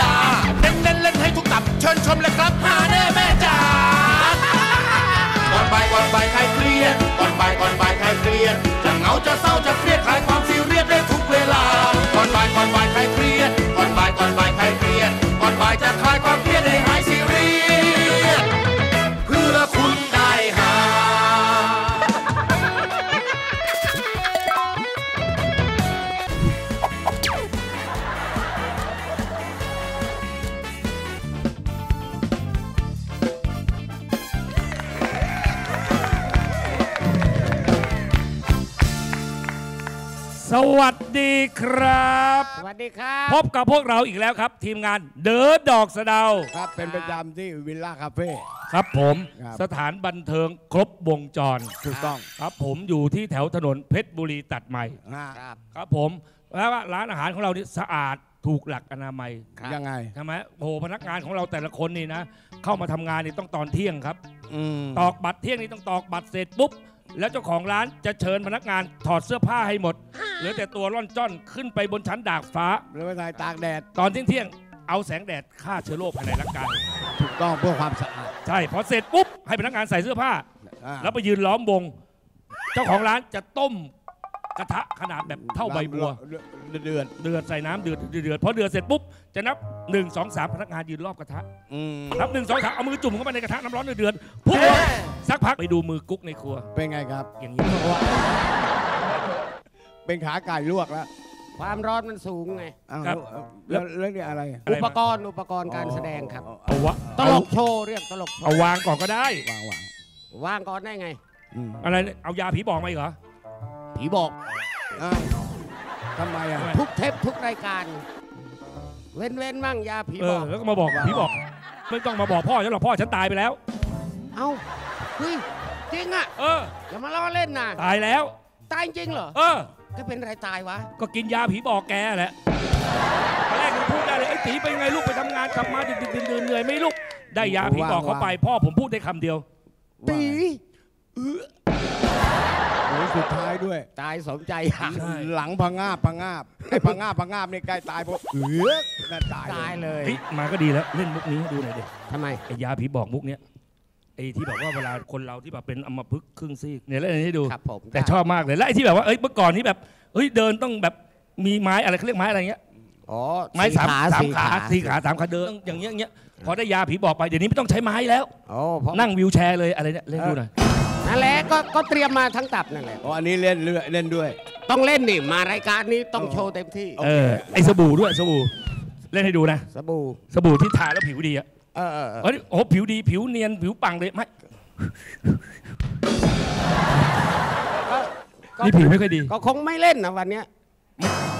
ลีลาเน้นเน้นๆเล่นให้ทุกตับ เชิญชมเลยครับฮาเน ดีครับ สวัสดีครับพบกับพวกเราอีกแล้วครับ ทีมงานเดอดอกสะเดาครับเป็นประจำที่วิลล่าคาเฟ่ ครับผมครับ สถานบันเทิงครบวงจร ถูกต้องครับผมอยู่ที่แถวถนนเพชรบุรีตัดใหม่ฮะครับ ครับผมแล้วว่าร้านอาหารของเรานี่สะอาดถูกหลักอนามัยยังไง ใช่ไหมโอ้โหพนักงานของเราแต่ละคนนี่นะ เข้ามาทำงานนี่ต้องตอนเที่ยงครับ อืมตอกบัตรเที่ยงนี่ต้องตอกบัตรเสร็จปุ๊บ แล้วเจ้าของร้านจะเชิญพนักงานถอดเสื้อผ้าให้หมด เหลือแต่ตัวร่อนจ้อนขึ้นไปบนชั้นดาดฟ้า แล้วไปถ่ายตากแดดตอนเที่ยงเที่ยงๆเอาแสงแดดฆ่าเชื้อโรคภายในร่างกาย ถูกต้องเพื่อความสะอาดใช่พอเสร็จปุ๊บให้พนักงานใส่เสื้อผ้า อ่าแล้วไปยืนล้อมวง เจ้าของร้านจะต้ม กระทะขนาดแบบเท่าใบบัว เดือดเดือดเดือดใส่น้ำเดือดเดือดเดือดพอเดือดเสร็จปุ๊บจะนับ 1 2 3 พนักงานยืนรอบกระทะอืมนับ1 2 3เอามือจุ่มเข้าไปในกระทะน้ำร้อนเดือดๆปุ๊บสักพักไปดูมือกุ๊กในครัว เป็นไงครับ อย่างนี้เป็นขาไก่ลวกแล้วความร้อนมันสูงไงอ้าวครับแล้วแล้วนี่อะไรอะไร อุปมากรณ์อุปกรณ์การแสดงครับเอาวะตลกโชว์เรียกตลกโชเอาว์วางก่อนก็ได้ วางวางว่างก่อนได้ไงอืมอะไรเนี่ยเอายาผีบอกมาอีกเหรอ ผีบอกอ้าวทำไมอะทุกเทปทุกรายการ เว้นเว้นมั่งยาผีเอบออก แล้วก็มาบอกผีบอกไม่ต้องมาบอกพ่อฉันหรอกพ่อฉันตายไปแล้ว เอ้าเฮ้ยจริงอะเออ อย่ามาล้อเล่นนะตายแล้ว ตายจริงเหรอเออ แก็เป็นไรตายวะก็กินยาผีบอกแกแหละตอนแรกยังพูดได้เลยไอ้ตีไปไงลูกไปทำงานกลับมาดึกดึกดื่นดื่นเหนื่อยไหมลูก ได้ยาผีบอกเขาไป พ่อผมพูดได้คำเดียว ตีโอ้ย สุดท้ายด้วย ตายสมใจหักใช่หลังพังงาบพังงาบไอ้พังงาบพังงาบนี่ใกล้ตายเพราะเอือน่าตายตายเลยเฮ้ยมาก็ดีแล้วเล่นมุกนี้ให้ดูหน่อยดิทำไม ไอ้ยาผีบอกมุกเนี้ยไอ้ที่แบบว่าเวลาคนเราที่แบบเป็นอัมพฤกษ์ครึ่งซีกเนี่ยเล่นอันนี้ให้ดู ครับผมแต่ชอบมากเลยและไอ้ที่แบบว่าเอ้ยเมื่อก่อนนี้แบบเฮ้ยเดินต้องแบบมีไม้อะไรเขาเรียกไม้อะไรเงี้ยอ๋อไม้สามสามสี่ขาสี่ขาสามขาเดินอย่างเงี้ยอย่างเงี้ยพอได้ยาผีบอกไปเดี๋ยวนี้ไม่ต้องใช้ไม้แล้ว โอ้เพราะนั่งวิวแชร์เลยอะไรเนี่ยเล่นดูหน่อย นั่นแหละก็ก็เตรียมมาทั้งตับนั่นแหละ อ๋ออันนี้เล่นเรื่อยเล่นด้วย ต้องเล่นนี่มารายการนี้ต้องโชว์เต็มที่เออไอ้สบู่ด้วยสบู่เล่นให้ดูนะ สบู่สบู่ที่ทาแล้วผิวดีอะเออเออเออเอ้ยโอ้โหผิวดีผิวเนียนผิวปังเลยไม่ก็ก็นี่ผิวไม่ค่อยดีก็คงไม่เล่นนะวันเนี้ย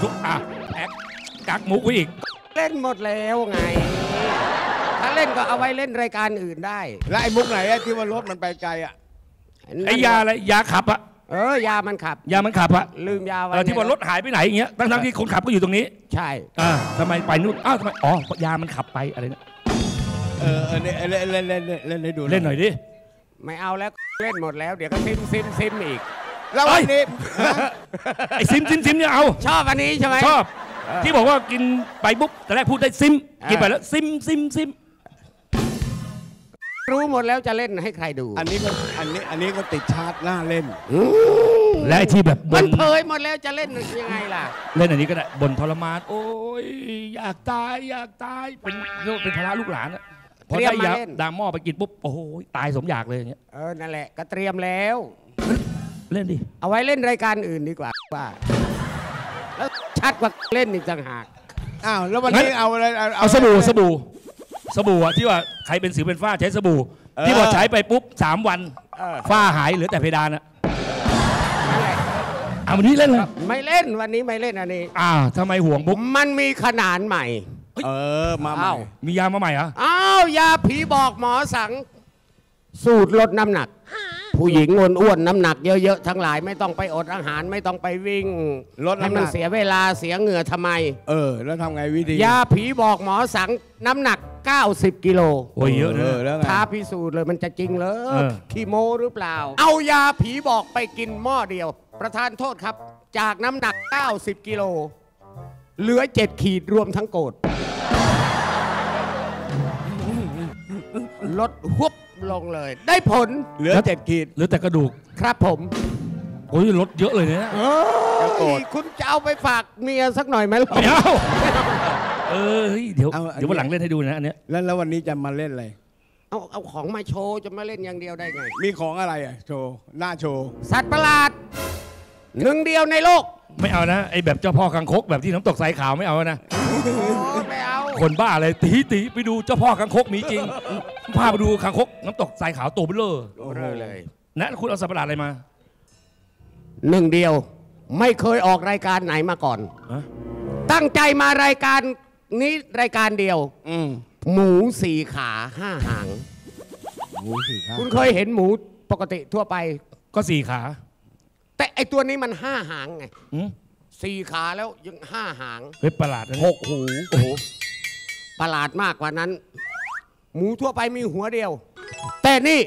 ทุกอะแอกกักมุกไว้อีก เล่นหมดแล้วไง ถ้าเล่นก็เอาไว้เล่นรายการอื่นได้ แล้วไอ้มุกไหนอะที่ว่า รถมันไปไกลอะ ไอ้ยาอะไรยาขับอะเออยามันขับ ยามันขับอะลืมยาไว้เออที่ว่ารถหายไปไหนอย่างเงี้ยทั้งๆที่คนขับก็อยู่ตรงนี้ ใช่อ่าทำไมไปนู่นอ้าวทำไมอ๋อยามันขับไปอะไรเนี่ยเออเออเนี่ยเล่นเล่นเล่นเล่นเล่นให้ดูเล่นหน่อยดิไม่เอาแล้วเล่นหมดแล้วเดี๋ยวก็ซิมซิมซิมอีกแล้ววันนี้ไอ้ซิมซิมซิมเนี่ยเอาชอบอันนี้ใช่ไหมชอบเออที่บอกว่ากินไปปุ๊บแต่แรกพูดได้ซิมเออกินไปแล้วซิมซิมซิม รู้หมดแล้วจะเล่นให้ใครดู อันนี้ก็อันนี้อันนี้ก็ติดชาร์จหน้าเล่น และไอ้ที่แบบบมันนเผยหมดแล้วจะเล่นยังไงล่ะ เล่นอันนี้ก็ได้บนทรมาน โอ้ยอยากตายอยากตายเป็นเรียกว่าเป็นภาระลูกหลานอะพอเตรียมได้มายาเล่น ดามหม้อไปกินปุ๊บโอ้โหตายสมอยากเลยอย่างเงี้ยเออนั่นแหละก็เตรียมแล้ว เล่นดิเอาไว้เล่นรายการอื่นดีกว่าว่าแล้วชัดกว่าเล่นอีกต่างหากอ้าวแล้ววันนี้เอาอะไรเอาสบู่สบู่ สบู่อะที่ว่าใครเป็นสิวเป็นฝ้าใช้สบู่ ที่พอใช้ไปปุ๊บสามวันเออฝ้าหายเหลือแต่เพดานอะนั่นแหละเอาวันนี้เล่นเลยไม่เล่นวันนี้ไม่เล่นอันนี้ อ่าทำไมห่วงบุ๊กมันมีขนานใหม่ เออมาใหม่อ้าวมียามาใหม่เหรออ้าวยาผีบอกหมอสั่งสูตรลดน้ำหนัก ผผู้หญิงอ้วนๆน้ำหนักเยอะๆทั้งหลายไม่ต้องไปอดอาหารไม่ต้องไปวิ่งลดให้น้ำหมันนักเสียเวลาเสียเหงื่อทำไม เออ แล้วทำไงวิธียาผีบอกหมอสั่งน้ำหนัก 90 กิโลโอ้ยเยอะเอนะอแล้วไงท้าพิสูจน์เลยมันจะจริงเหรอเออ ขี้โมหรือเปล่า เอายาผีบอกไปกินหม้อเดียว ประธานโทษครับ จากน้ำหนัก 90 กิโลเหลือ 7 ขีดรวมทั้งโกดลดฮุบ ลงเลย ได้ผลเหลือเจ็ดขีดเหลือแต่กระดูกครับผมโอ้ยลดเยอะเลยเนี่ยเอ้ยคุณจะเอาไปฝากเมียสักหน่อยไหมล่ะไม่เอาเออเฮ้ยเดี๋ยวเอาอันนี้เดี๋ยววันหลังเล่นให้ดูนะอันเนี้ยแล้วแล้ววันนี้จะมาเล่นอะไรเอาเอาของมาโชว์จะมาเล่นอย่างเดียวได้ไง มีของอะไรอะโชว์หน้าโชว์สัตว์ประหลาดหนึ่งเดียวในโลก ไม่เอานะไอ้แบบเจ้าพ่อคังคกแบบที่น้ำตกสายขาวไม่เอานะโอ้ไม่เอา คนบ้าอะไรตีตีไปดูเจ้าพ่อคังคกมีจริงพาไปดูคังคกน้ำตกสายขาวตัวเบลเลอร์โอ้เร่อเลยนะคุณเอาสัตว์ประหลาดอะไรมา หนึ่งเดียว ไม่เคยออกรายการไหนมาก่อนฮะตั้งใจมารายการนี้รายการเดียวอืมหมูสี่ขาห้าหาง หมูสี่ข้างคุณเคยเห็นหมูปกติทั่วไป ก็สี่ขา แต่ไอตัวนี้มันห้าหางไงอืมสี่ขาแล้วยังห้าหางเฮ้ยประหลาดนะหกหูโอ้โห ประหลาดมากกว่านั้น หมูทั่วไปมีหัวเดียว แต่นี่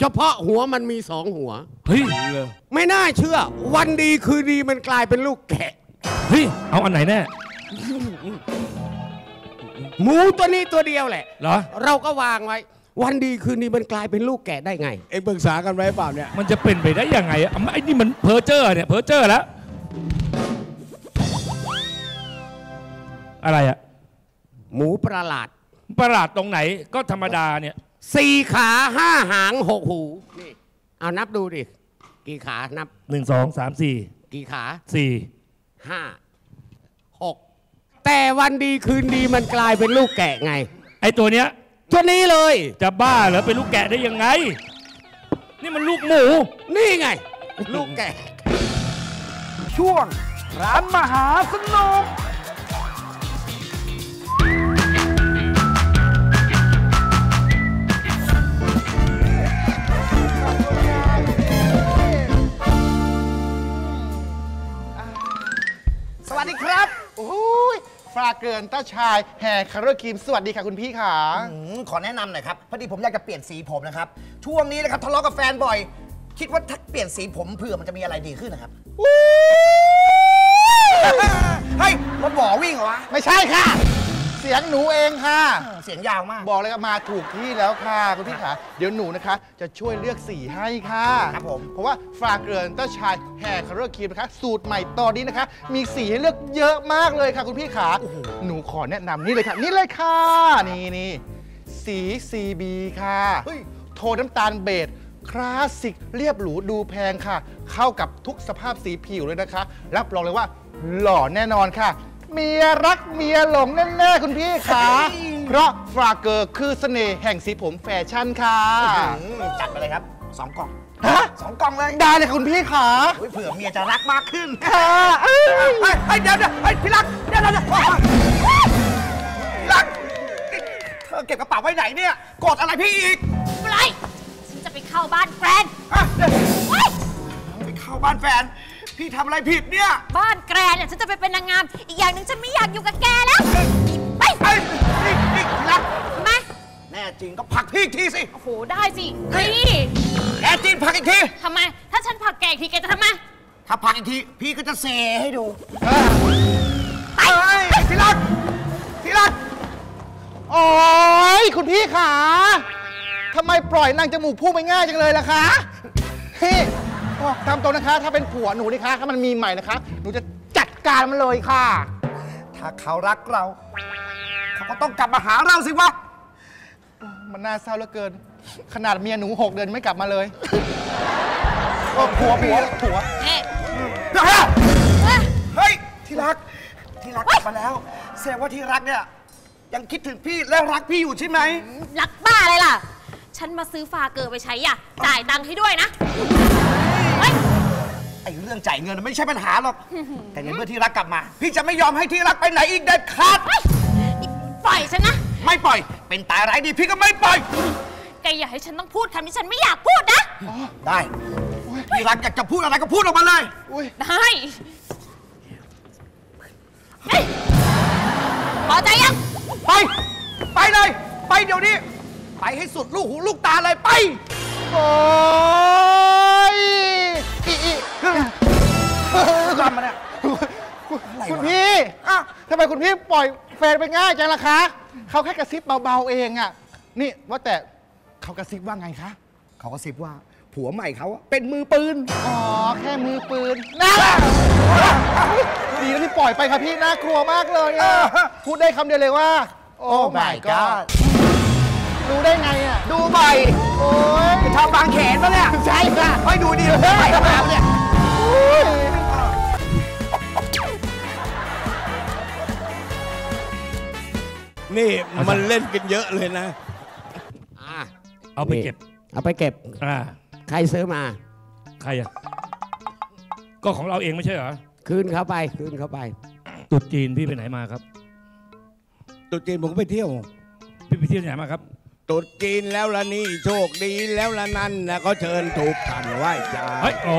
เฉพาะหัวมันมีสองหัว เฮ้ยเลยไม่น่าเชื่อ วันดีคือดีมันกลายเป็นลูกแกะ เฮ้ยเอาอันไหนแน่หมูตัวนี้ตัวเดียวแหละ เหรอ เราก็วางไว้ วันดีคืนดีมันกลายเป็นลูกแกะได้ไง เอ็งปรึกษากันไว้เปล่าเนี่ย มันจะเป็นไปได้ยังไงอะไอ้นี่มันเพอเจอร์เนี่ยเพอเจอร์แล้ว อะไรอะ หมูประหลาด ประหลาดตรงไหนก็ธรรมดาเนี่ยสี่ขาห้าหางหกหูนี่เอานับดูดิ กี่ขานับ หนึ่งสองสามสี่กี่ขาสี่ห้าหกแต่วันดีคืนดีมันกลายเป็นลูกแกะไง ไอ้ตัวเนี้ย ตัวนี้เลย จะบ้าเหรอเป็นลูกแกะได้ยังไง นี่มันลูกหมู นี่ไง ลูกแกะ ช่วงร้านมหาสนุก ดีครับโอ้ยฟราเกินต้าชายแห่คาร์เรอร์ครีมสวัสดีค่ะคุณพี่ขาอืมขอแนะนำหน่อยครับพอดีผมอยากจะเปลี่ยนสีผมนะครับช่วงนี้นะครับทะเลาะกับแฟนบ่อย คิดว่าถ้าเปลี่ยนสีผมเผื่อมันจะมีอะไรดีขึ้นนะครับเฮ้ยรถหวอวิ่งเหรอวะไม่ใช่ค่ะเสียงหนูเองค่ะเออเสียงยาวมาก บอกเลยว่ามาถูกที่แล้วค่ะคุณพี่ขาเดี๋ยวหนูนะคะ จะช่วยเลือกสีให้ค่ะครับผมเพราะว่า Farger ต้าชาย hair color cream นะคะสูตรใหม่ตอนนี้นะคะ มีสีให้เลือกเยอะมากเลยค่ะ คุณพี่ขาหนูขอแนะนำนี่เลยค่ะ นี่เลยค่ะ นี่นี่สี CB ค่ะเฮ้ยโทนน้ำตาล beige คลาสสิกเรียบหรูดูแพงค่ะ เข้ากับทุกสภาพสีผิวเลยนะคะ รับรองเลยว่าหล่อแน่นอนค่ะ เมียรักเมียหลงแน่ๆคุณพี่ขาเพราะ Farger คือเสน่ห์แห่งสีผมแฟชั่นค่ะอืมจัดไปเลยครับสองกล่องฮะสองกล่องเลยได้เลยค่ะคุณพี่ขาเฮ้ยเผื่อเมียจะรักมากขึ้นค่ะเอ้ยเฮ้ยเฮ้ยเดี๋ยวเดี๋ยวเฮ้ยพี่รักเดี๋ยวเดี๋ยวเดี๋ยวพี่รักนี่เธอเก็บกระเป๋าไว้ไหนเนี่ยกดอะไรพี่อีกไม่เป็นไรฉันจะไปเข้าบ้านแกรนอะเดี๋ยวเฮ้ยไปเข้าบ้านแฟน พี่ทำอะไรผิดเนี่ย บ้านแกรนเนี่ยฉันจะไปเป็นนางงาม อีกอย่างหนึ่งฉันไม่อยากอยู่กับแกแล้ว ไปเฮ้ยนี่นี่พี่รักทำไมแน่จริงก็ผลักพี่อีกทีสิ โอ้โห ได้สินี่แน่จริงผลักอีกที ทำไม ถ้าฉันผลักแกอีกทีแกจะทำไม ถ้าผลักอีกทีพี่ก็จะเซให้ดูไปเฮ้ยพี่รักพี่รัก โอ้ยคุณพี่ขาทำไมปล่อยนางจมูกพุ่งไปง่ายจังเลยล่ะคะเฮ้ยบอก ตามตรงนะคะ ถ้าเป็นผัวหนูนี่คะถ้ามันมีใหม่นะคะ หนูจะจัดการมันเลยค่ะ ถ้าเขารักเรา เขาก็ต้องกลับมาหาเราสิวะ มันน่าเศร้าเหลือเกิน ขนาดเมียหนูหกเดือนไม่กลับมาเลยก็ผัวผัวผัวเอ๊ะเฮ้ย ที่รัก ที่รักกลับมาแล้วแสดงว่าที่รักเนี่ยยังคิดถึงพี่และรักพี่อยู่ใช่ไหม รักบ้าอะไรล่ะ ฉันมาซื้อฟาเกอร์ไปใช้อะจ่ายตังค์ให้ด้วยนะ เฮ้ย ไอ้เรื่องจ่ายเงินไม่ใช่ปัญหาหรอก แต่ในเมื่อที่รักกลับมา พี่จะไม่ยอมให้ที่รักไปไหนอีกเด็ดขาด นี่ปล่อยฉันนะ ไม่ปล่อย เป็นตายร้ายดีพี่ก็ไม่ปล่อย แกแกอย่าให้ฉันต้องพูดคำที่ฉันไม่อยากพูดนะ ได้พี่รักอยากจะพูดอะไรก็พูดออกมาเลย ได้เฮ้ยพอใจยัง ไป ไปเลย ไปเดี๋ยวนี้ ไปให้สุดลูกหูลูกตาเลยไป โอ้ยอีอีทำมาเนี่ยคุณพี่อ้าวทำไมคุณพี่ปล่อยแฟนไปง่ายจังล่ะคะ เขาแค่กระซิบเบาๆเองอะนี่ว่าแต่เขากระซิบว่าไงคะ เขาก็สิบว่า ผัวใหม่เขาอะเป็นมือปืน อ๋อ แค่มือปืนน่าดีแล้วที่ปล่อยไปครับพี่น่ากลัวมากเลยอะพูดได้คำเดียวเลยว่า โอ้ my god รู้ได้ไงอะดูใหม่โอ้ยทำบางแขนปะเนี่ยใช่ค่ะไปดูดีเลยไปทำแล้วเนี่ยนี่มันเล่นกันเยอะเลยนะอะเอาไปเก็บ เอาไปเก็บ อ่า ใครซื้อมา ใครอะ ก็ของเราเองไม่ใช่เหรอ คืนเขาไป คืนเขาไปตรุดจีนพี่ไปไหนมาครับตรุ๊จีนผมก็ไปเที่ยว พี่ไปเที่ยวไหนมาครับ ตุดจีนแล้วละนี่โชคดีแล้วละนั่นนะเขาเชิญถูกทันไหว้จ้าเฮ้ยโอ้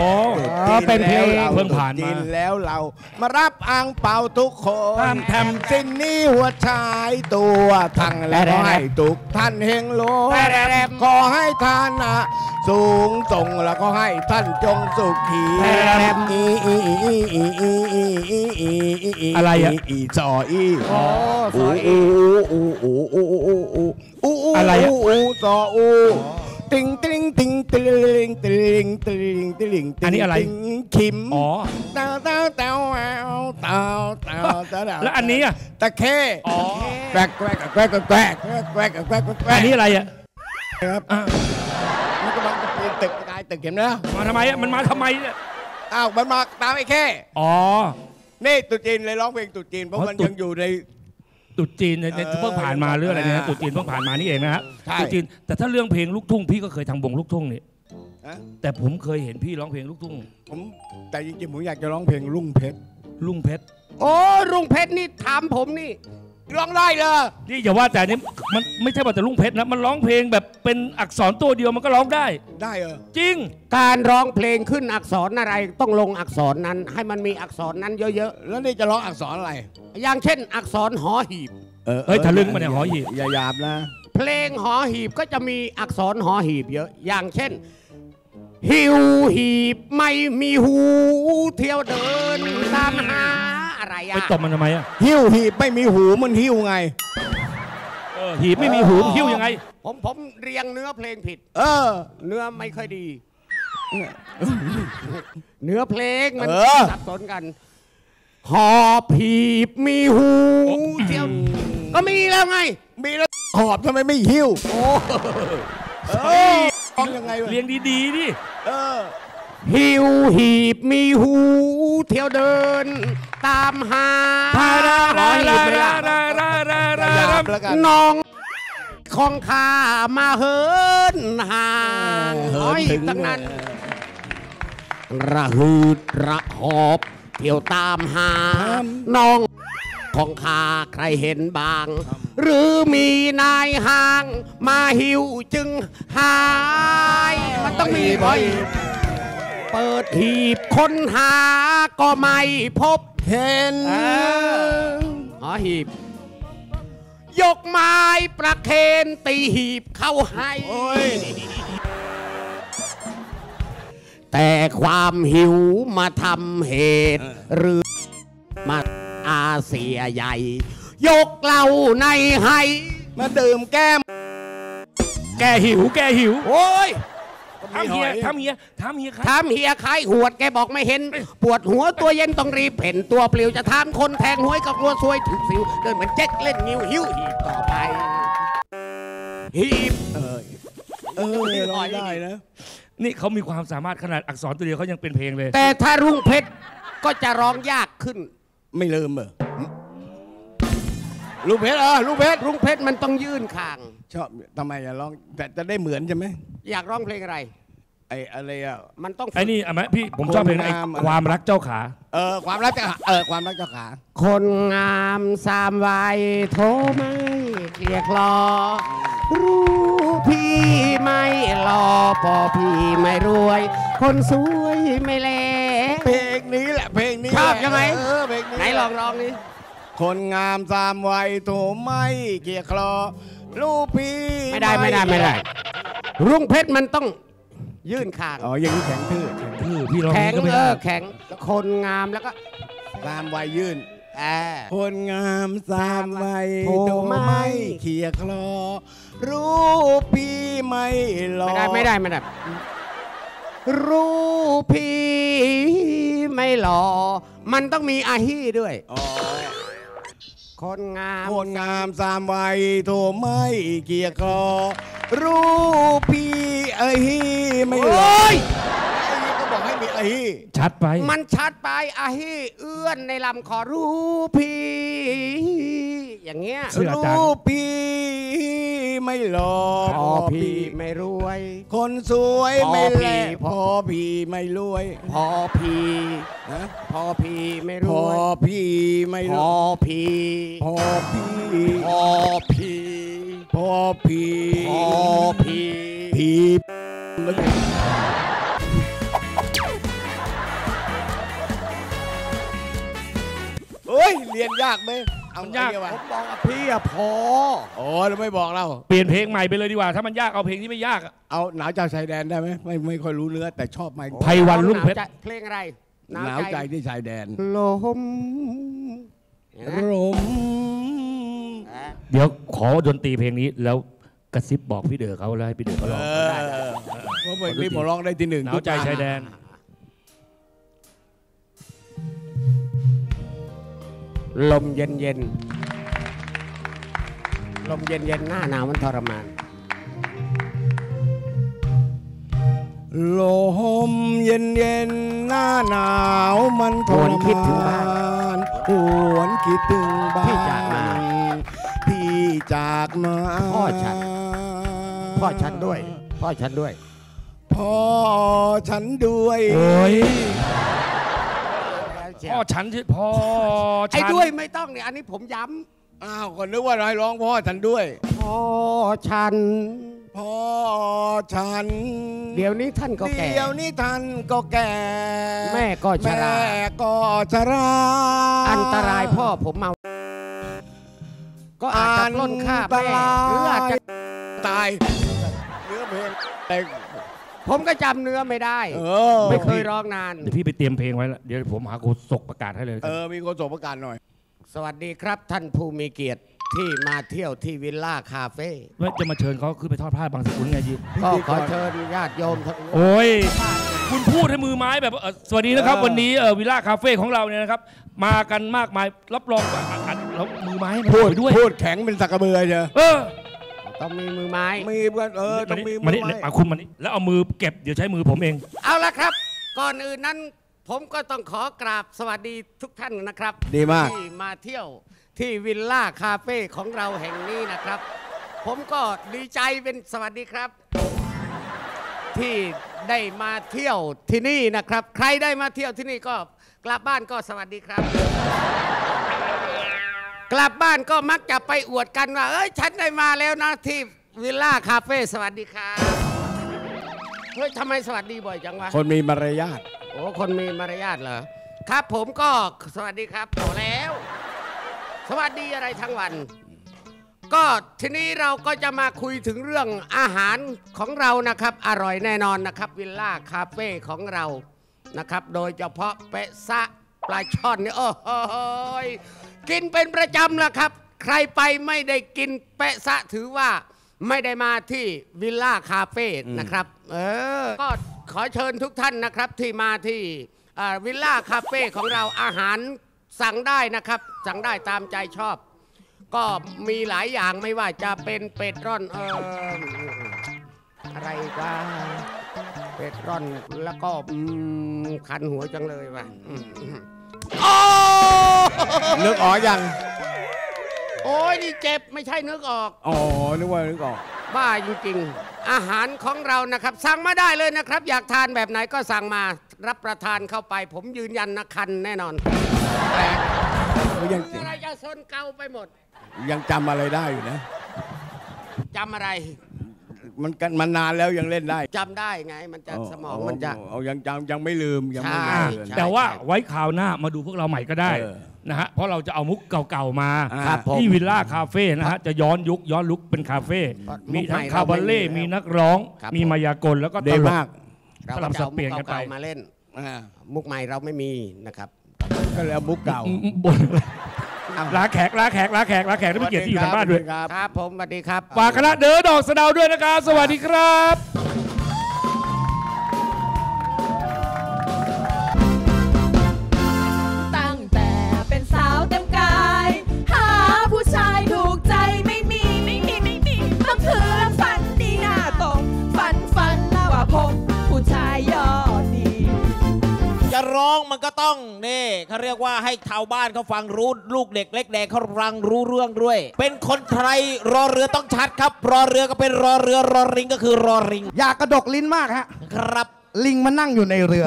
เป็นเพลงเพิ่งผ่านมาแล้วเรา มารับอ่างเป่าทุกคนทำสิ้นนี้หัวชายตัวทั้งและให้ทุกท่านเฮงโลขอให้ท่านนะสูงส่งแล้วก็ให้ท่านจงสุขีอะไรอะอีจออีอ้โอ้โอ้โอ้โอ้โอ้ อูอูอะไรอะอูซออูติงติงติงติงติงติงติงติงอันนี้อะไร ติงคิมอ๋อ เต้าเต้าเต้าแววเต้าเต้าเต้าแล้วอันนี้อะ ตะเข้อ๋อ แกวกแกวกแกวกแกวกแกวกแกวกแกวกแกวกอันนี้อะไรอะครับอะมันกำลังจะปีนตึกกายตึกเห็นไหมมาทำไมอะ มันมาทำไมเนี่ย อ้าวมันมาตามไอ้แค่ อ๋อ นี่ตุจีนเลยร้องเพลงตุจีนเพราะอ๋อมันตุ๊ยังอยู่ใน ตรุดจีนเนี่ยเนี่ยเออเพิ่งผ่านมาหรืออะไรเนี่ยนะอ่าตรุดจีนเพิ่งผ่านมานี่เองนะฮะใช่ ตรุดจีนแต่ถ้าเรื่องเพลงลูกทุ่งพี่ก็เคยทำวงลูกทุ่งนี่ฮะแต่ผมเคยเห็นพี่ร้องเพลงลูกทุ่งผมแต่จริงๆผมอยากจะร้องเพลงรุ่งเพชรลุงเพชรโอ้รุ่งเพชรนี่ถามผมนี่ ร้องได้เลยนี่อย่าว่าแต่นี่มันไม่ใช่ว่าแต่ลุงเพชรนะ มันร้องเพลงแบบเป็นอักษรตัวเดียวมันก็ร้องได้ ได้เออจริง การร้องเพลงขึ้นอักษรอะไรต้องลงอักษรนั้น ให้มันมีอักษรนั้นเยอะแล้วนี่จะร้องอักษรอะไร ๆ อย่างเช่น อักษรหอหีบเฮ้ยทะลึ่งมาเนี่ยหอหีบ อย่าหยาบนะ เพลงหอหีบก็จะมีอักษรหอหีบเยอะ อย่างเช่น หิวหีบไม่มีหู เที่ยวเดินตามหา อะไรไปอะตบมันทำไมอะหิ้วหีบไม่มีหูมันหิ้วไง เออหีบไม่มีหูหิ้วยังไง ผมผมเรียงเนื้อเพลงผิด เออ เนื้อไม่ค่อยดี เนื้อเพลงมันเออ สับสนกัน หอบหีบมีหูเที่ยวก็มีแล้วไง มีแล้วหอบทำไมไม่หิ้วโอ้เออร้องยังไงวะเรียงดีๆดิเออ หิวหีบมีหู เที่ยวเดิน ตามหาหอหีบไหมล่ะหยาบแล้วกันน้องของข้ามาเหินห่างเหินหอหีถึบงทั้งนั้น ระหืดระหอบเที่ยวตามหา น้องของข้าใครเห็นบาง หรือมีนายห่าง มาหิวจึงหาย มันต้องมีบ่อยเปิดหีบค้นหาก็ไม่พบเห็นเออหอหีบ ยกไม้ประเคนตีหีบเข้าให้โอ้ยแต่ความหิวมาทำเหตุ หรือมาอาเซียใหญ่ ยกเหล้าในให้ มาดื่มแก้ม แกหิวแกหิว โอ้ย ทำเฮียทำเฮียทำเฮียครับถามเฮียขายหวดแกบอกไม่เห็น ปวดหัวตัวเย็นต้องรีบเพ่นตัวปลิวจะทามคนแทงหวยกับกลัวซวยถึงสิวเดินเหมือนเจ๊กเล่นนิ้วหิวหีบต่อไปหีบเออเออร้องได้นะนี่เขามีความสามารถขนาดอักษรตัวเดียวเขายังเป็นเพลงเลย แต่ถ้ารุ่งเพชรก็จะร้องยากขึ้น ไม่ลืมเหรอ ลูกเพชรเออลูกเพชรรุ่งเพชรมันต้องยื่นคาง ชอบทำไมอะร้องแต่จะได้เหมือนใช่ไหมอยากร้องเพลงอะไร ไอ้อะไรอะ มันต้องไอ้นี่อะไหมพี่ผมชอบเพลงไอ้คนงามอะไร ความรักเจ้าขา เออความรักเจ้าขาเออความรักเจ้าขาคนงามสามวัยโทรไม่เคลียร์คลอ รู้พี่ไม่หล่อพ่อพี่ไม่รวย คนสวยไม่แลเพลงนี้แหละเพลงนี้ชอบแหละใช่ไหม เออเพลงนี้ไหนลองร้องนี่ คนงามสามวัยโถไม่เกียร์คลอลูกพี่ไม่ได้ไม่ได้ไม่ได้ รุ่งเพชรมันต้องยื่นคางอ๋ออย่างนี้แข็งทื่อแข็งคือพี่ร้องแข็งก็ไม่เอได้อแข็งคนงามแล้วก็สามวัยยื่นแอคนงามสามวัยโถโถไม่ไม่เขียร์คลอ รูปพี่ไม่หล่อไม่ได้ไม่ได้ไม่ได้รูปพี่ไม่หล่อมันต้องมีอาฮีด้วยอ๋อ คนงามคนงามสามวัยโถไม่เกียร์คลอรูปพี่เอ้ยไม่หล่อโอ้ยไอ้นี่ก็บอกให้มีไอ้ชัดไป มันชัดไปอาฮีเอื้อนในลำคอรูปพี่ อย่างเงี้ยเชื่ออาจารย์รูปพี่ไม่หล่อพอพี่ไม่รวย คนสวยไม่พอแลพี่พพออพี่ไม่รวยพอพี่นะพอพี่ไม่รพอวยพี่ไม่พรอวยพี่พอพี่พอพี่พอพี่พอพี่พี่แล้วไงเฮ้ยเรียนยากไหม เอามันยาก ไอ้เนี่วะผมบอกว่าพี่อะพอ โอ้แล้วไม่บอกเรา เปลี่ยนเพลงใหม่ไปเลยดีกว่า ถ้ามันยากเอาเพลงที่ไม่ยากอะ เอาหนาวจากชายแดนได้ไหมไม่ไม่ค่อยรู้เนื้อแต่ชอบไหมไพวันรุ่งเพชรหนาวใจเพลงอะไรหนาวใจที่ชายแดนลมลมเดี๋ยวขอดนตรีเพลงนี้แล้วกระซิบบอกพี่เด๋อเขาแล้วให้พี่เด๋อเขาเอร้องอเพราะเพลงนี้ผมร้องได้ที่หนึ่งหนาวใจชายแดน ลมเย็นเย็นลมเย็นเย็นหน้าหนาวมันทรมาน ลมเย็นเย็นหน้าหนาวมันทหวนรคิดถึงมาบ้านนหวนคิดถึงบ้านพี่จากมาพี่จากมาพ่อฉันพ่อฉันด้วย พ่อฉันด้วย พ่อฉันด้วย โอ้ยพ่อฉันชื่อพ่อฉันไอ้ด้วยไม่ต้องเนี่ยอันนี้ผมย้อ้าวก็นึกว่าให้ร้องพ่อฉันด้วยำพ่อฉัน พ่อฉันเดี๋ยวนี้ท่านก็แก่ เดี๋ยวนี้ท่านก็แก่แม่ก็ชรา แม่ก็ชราอันตรายพ่อผมเมา ก็อาจจะปล้นฆ่าแม่หรืออาจจะ ตายเนื้อเพลงแต่ ผมก็จำเนื้อไม่ได้ เออ ไม่เคยร้องนาน เดี๋ยวพี่ไปเตรียมเพลงไว้แล้วเดี๋ยวผมหาโฆษกประกาศให้เลยเออ มีคนส่งประกาศหน่อย สวัสดีครับท่านผู้มีเกียรติที่มาเที่ยวที่วิลล่าคาเฟ่ว่าจะมาเชิญเขาขึ้นไปทอดผ้าบางสกุลไงยีก็ขอเชิญญาติโยมทั้ง โอ้ย คุณพูดให้มือไม้แบบเอ่อสวัสดีนะครับ เออ วันนี้เอ่อวิลล่าคาเฟ่ของเราเนี่ยนะครับ มากันมากมายรับรองว่าอะอะแล้วมือไม้ให้มันพูดไปด้วย พูดแข็งเป็นสักกระเบือเชียวเออ ต้องมีมือไม้ มีเพื่อนเออต้องมีมามืนี่อมานี่ไม้เอาคุณมานี่แล้วเอามือเก็บเดี๋ยวใช้มือผมเอง เอาละครับ ก่อนอื่นนั้น ผมก็ต้องขอกราบสวัสดีทุกท่านนะครับ ดีมากที่มาเที่ยวที่วิลล่าคาเฟ่ของเราแห่งนี้นะครับ ผมก็ดีใจเป็นสวัสดีครับ ที่ได้มาเที่ยวที่นี่นะครับ ใครได้มาเที่ยวที่นี่ก็กลับบ้านก็สวัสดีครับ กลับบ้านก็มักจะไปอวดกันว่า เอ้ย ฉันได้มาแล้วนะที่วิลล่าคาเฟ่สวัสดีครับเฮ้ยทำไมสวัสดีบ่อยจังวะคนมีมารยาทโอ้คนมีมารยาทเหรอครับผมก็สวัสดีครับพอแล้ว สวัสดีอะไรทั้งวัน ก็ทีนี้เราก็จะมาคุยถึงเรื่องอาหารของเรานะครับ อร่อยแน่นอนนะครับ วิลล่าคาเฟ่ของเรานะครับ โดยเฉพาะเปะซะปลาช่อนนี่โอ้โหย กินเป็นประจำละครับ ใครไปไม่ได้กินเปะซะถือว่าไม่ได้มาที่วิลล่าคาเฟ่นะครับ เออ ก็ขอเชิญทุกท่านนะครับที่มาที่วิลล่าคาเฟ่ของเราอาหารสั่งได้นะครับ สั่งได้ตามใจชอบ ก็มีหลายอย่างไม่ว่าจะเป็นเป็ดร่อนเอออะไรกว่าเป็ดร่อนแล้วก็คันหัวจังเลยว่ะอืมโอ้ นึกออกยัง โอ้ยนี่เจ็บไม่ใช่นึกออก อ๋อ นึกว่านึกออก บ้าจริงๆ อาหารของเรานะครับ สั่งมาได้เลยนะครับ อยากทานแบบไหนก็สั่งมารับประทานเข้าไป ผมยืนยันนะคันแน่นอนยังอะไรจะซนเกาไปหมด ยังจำอะไรได้อยู่นะจำอะไร มันกันมานานแล้วยังเล่นได้จำได้ไง มันจะสมองมันจะเอายังจำยังไม่ลืมยังไม่ใช่ลืมใช่แต่ว่าไว้คราวหน้ามาดูพวกเราใหม่ก็ได้เออ นะฮะเพราะเราจะเอามุกเก่าๆมา ครับผม ที่วิลล่าคาเฟ่นะฮะจะย้อนยุคย้อนลุกเป็นคาเฟ่มุมีกใหม่ทั้งคาบาเล่เราไม่มีมีนักร้อง ครับมีมายากลแล้วก็ตดีลก มากเราสลับจะอาสับเปลี่ยนกันไปมุมาเล่น อ่ามุกใหม่เราไม่มีนะครับ ก็แล้วมุกเก่า อืมอืมบนลาแขกลาแขกลาแขกลาแขกที่ไม่เกียรติที่อยู่ทางบ้านด้วยครับ ครับผมสวัสดีครับ ฝากคณะเดินดอกสะเดาวด้วยนะครับ สวัสดีครับ เรียกว่าให้ชาวบ้านเขาฟังรู้ลูกเด็กเล็กแดงเขาฟังรู้เรื่องด้วย เป็นคนไทยรอเรือต้องชัดครับ รอเรือก็เป็นรอเรือรอริงก็คือรอริง อยากกระดกลิ้นมากฮะ ครับ ลิงมานั่งอยู่ในเรือ